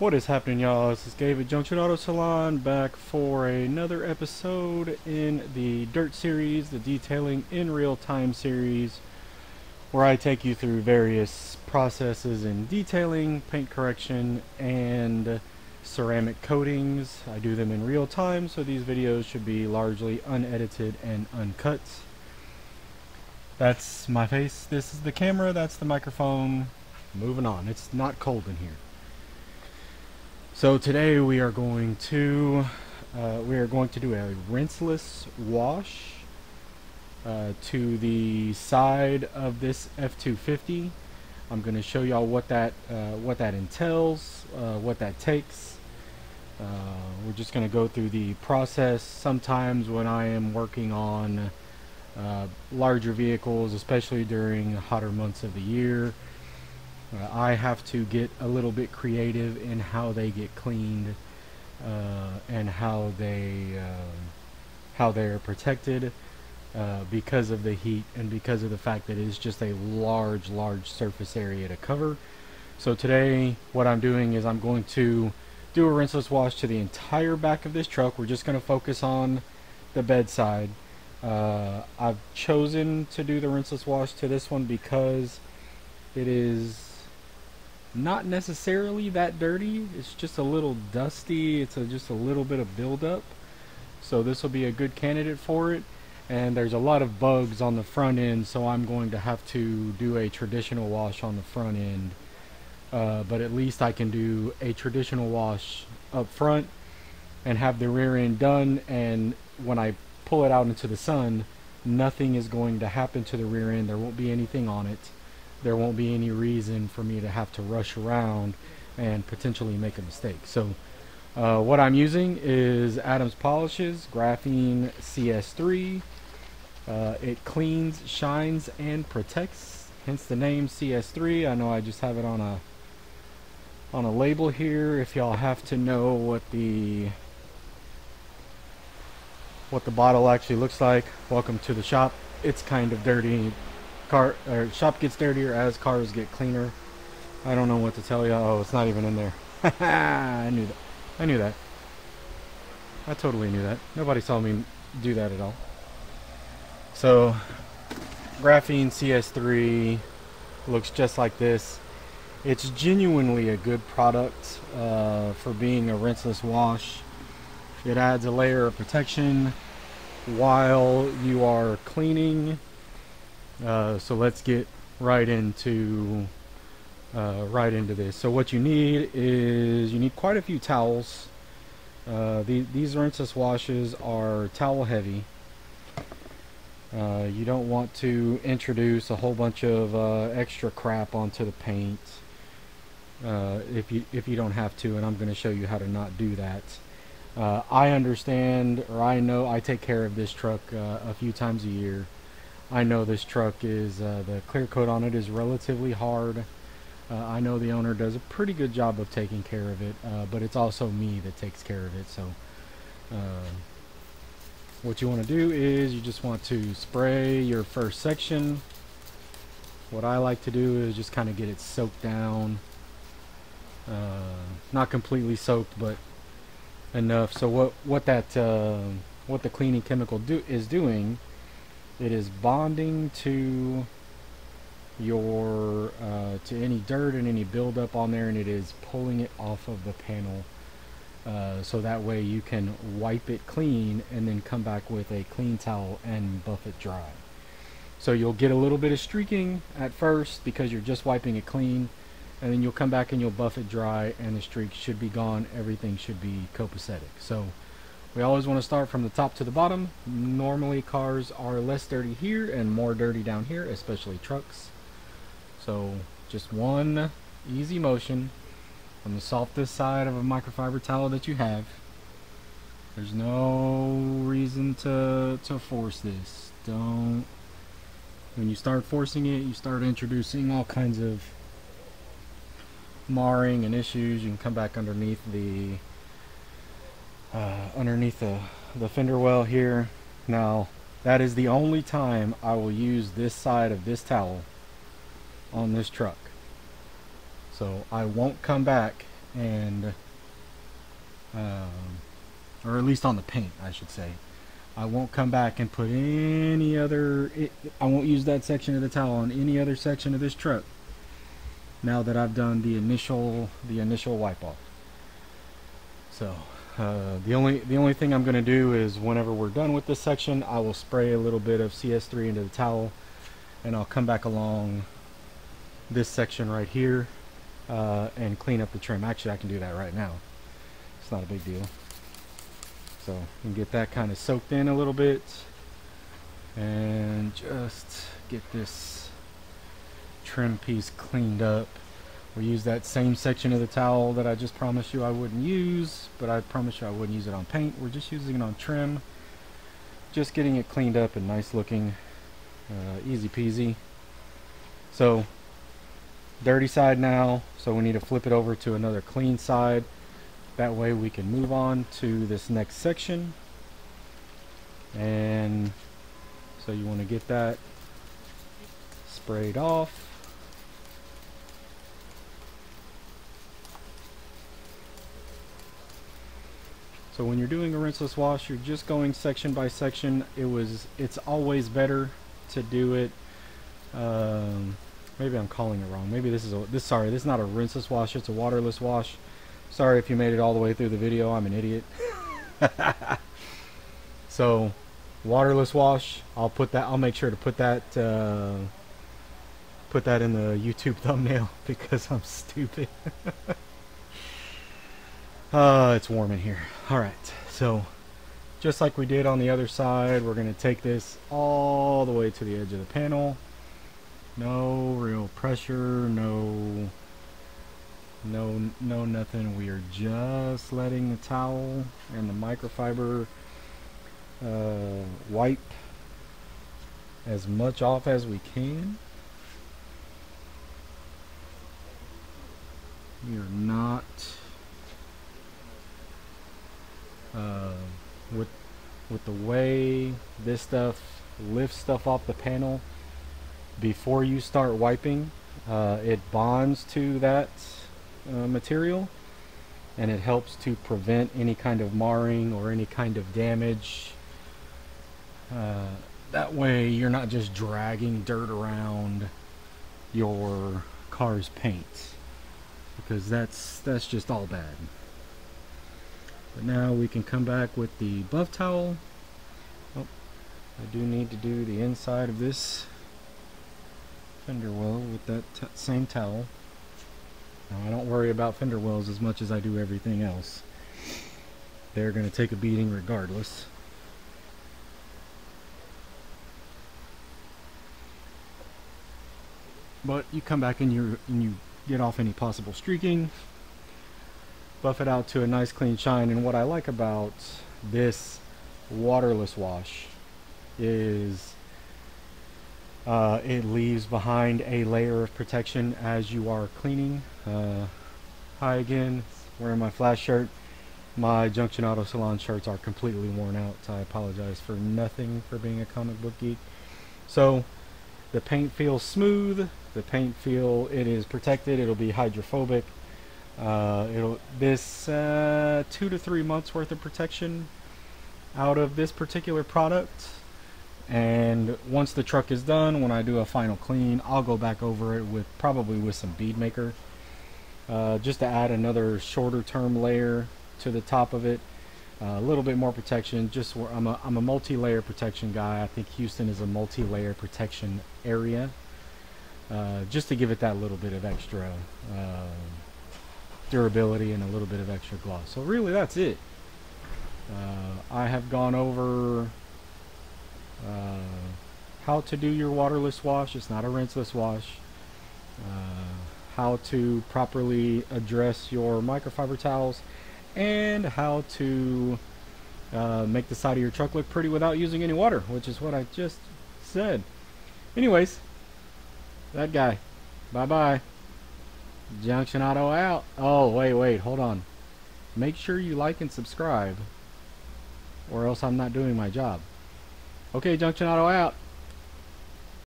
What is happening, y'all? This is at Junction Auto Salon back for another episode in the Dirt series, the Detailing in Real Time series, where I take you through various processes in detailing, paint correction, and ceramic coatings. I do them in real time, so these videos should be largely unedited and uncut. That's my face. This is the camera. That's the microphone. Moving on. It's not cold in here. So today we are going to uh, we are going to do a rinseless wash uh, to the side of this F250. I'm going to show y'all what that uh, what that entails, uh, what that takes. Uh, we're just going to go through the process. Sometimes when I am working on uh, larger vehicles, especially during hotter months of the year, uh, I have to get a little bit creative in how they get cleaned uh, and how they uh, how they are protected uh, because of the heat and because of the fact that it is just a large, large surface area to cover. So today, what I'm doing is I'm going to do a rinseless wash to the entire back of this truck. We're just going to focus on the bedside. Uh, I've chosen to do the rinseless wash to this one because it is not necessarily that dirty. It's just a little dusty. It's a, just a little bit of buildup. So this will be a good candidate for it. And there's a lot of bugs on the front end, so I'm going to have to do a traditional wash on the front end. Uh, but at least I can do a traditional wash up front and have the rear end done. And when I pull it out into the sun, nothing is going to happen to the rear end. There won't be anything on it there won't be any reason for me to have to rush around and potentially make a mistake. So uh, what I'm using is Adams Polishes Graphene CS3. Uh, it cleans, shines, and protects. Hence the name CS3. I know I just have it on a on a label here. If y'all have to know what the what the bottle actually looks like, welcome to the shop. It's kind of dirty car or shop gets dirtier as cars get cleaner. I don't know what to tell you. Oh, it's not even in there. I knew that. I knew that. I totally knew that. Nobody saw me do that at all. So, Graphene CS3 looks just like this. It's genuinely a good product uh, for being a rinseless wash. It adds a layer of protection while you are cleaning uh, so let's get right into uh, right into this. So what you need is you need quite a few towels. Uh, the, these rinseless washes are towel heavy. Uh, you don't want to introduce a whole bunch of uh, extra crap onto the paint if you if you don't have to, and I'm going to show you how to not do that. I understand, or I know, I take care of this truck a few times a year. I know this truck is, uh, the clear coat on it is relatively hard. Uh, I know the owner does a pretty good job of taking care of it, uh, but it's also me that takes care of it. So uh, what you want to do is you just want to spray your first section. What I like to do is just kind of get it soaked down. Uh, not completely soaked, but enough. So what what that uh, what the cleaning chemical do is doing it is bonding to your uh, to any dirt and any buildup on there and it is pulling it off of the panel uh, so that way you can wipe it clean and then come back with a clean towel and buff it dry. So you'll get a little bit of streaking at first because you're just wiping it clean and then you'll come back and you'll buff it dry and the streaks should be gone. Everything should be copacetic. So we always want to start from the top to the bottom. Normally cars are less dirty here and more dirty down here, especially trucks. So just one easy motion on the softest side of a microfiber towel that you have. There's no reason to, to force this. Don't, when you start forcing it, you start introducing all kinds of marring and issues. You can come back underneath the uh, underneath the, the fender well here. Now, that is the only time I will use this side of this towel on this truck. So I won't come back and um, or at least on the paint I should say I won't come back and put any other it, I won't use that section of the towel on any other section of this truck now that I've done the initial the initial wipe off so uh, the only the only thing I'm gonna do is whenever we're done with this section I will spray a little bit of CS3 into the towel and I'll come back along this section right here uh, and clean up the trim. Actually I can do that right now. It's not a big deal. So you can get that kind of soaked in a little bit and just get this trim piece cleaned up we use that same section of the towel that I just promised you I wouldn't use, but I promised you I wouldn't use it on paint. We're just using it on trim. Just getting it cleaned up and nice looking. Uh, easy peasy. So, dirty side now, so we need to flip it over to another clean side. That way we can move on to this next section. And so you want to get that sprayed off. So when you're doing a rinseless wash, you're just going section by section. It was, it's always better to do it. Um, maybe I'm calling it wrong. Maybe this is a, this. Sorry, this is not a rinseless wash. It's a waterless wash. Sorry if you made it all the way through the video. I'm an idiot. so, waterless wash. I'll put that. I'll make sure to put that. Uh, put that in the YouTube thumbnail because I'm stupid. Uh, it's warm in here. Alright, so just like we did on the other side, we're to take this all the way to the edge of the panel. No real pressure, no, no, no nothing. We are just letting the towel and the microfiber uh, wipe as much off as we can. We are not uh, with with the way this stuff lifts stuff off the panel before you start wiping uh, it bonds to that uh, material and it helps to prevent any kind of marring or any kind of damage. Uh, that way you're not just dragging dirt around your car's paint because that's that's just all bad but now we can come back with the buff towel. Oh, I do need to do the inside of this fender well with that same towel. Now I don't worry about fender wells as much as I do everything else. They're going to take a beating regardless. But you come back and you and you get off any possible streaking buff it out to a nice clean shine. And what I like about this waterless wash is uh, it leaves behind a layer of protection as you are cleaning. Uh, hi again wearing my flash shirt. My Junction Auto Salon shirts are completely worn out. I apologize for nothing for being a comic book geek. So the paint feels smooth. The paint feel it is protected. It'll be hydrophobic uh, it'll this uh, two to three months worth of protection out of this particular product. And once the truck is done when I do a final clean I'll go back over it with probably with some bead maker. Uh, just to add another shorter term layer to the top of it. Uh, a little bit more protection just where I'm a, I'm a multi-layer protection guy. I think Houston is a multi-layer protection area. Uh, just to give it that little bit of extra uh, durability and a little bit of extra gloss. So really that's it. Uh, I have gone over uh, how to do your waterless wash. It's not a rinseless wash. Uh, how to properly address your microfiber towels and how to uh, make the side of your truck look pretty without using any water, which is what I just said. Anyways, that guy. Bye-bye. Junction Auto out. Oh, wait, wait, hold on. Make sure you like and subscribe, or else I'm not doing my job. Okay, Junction Auto out.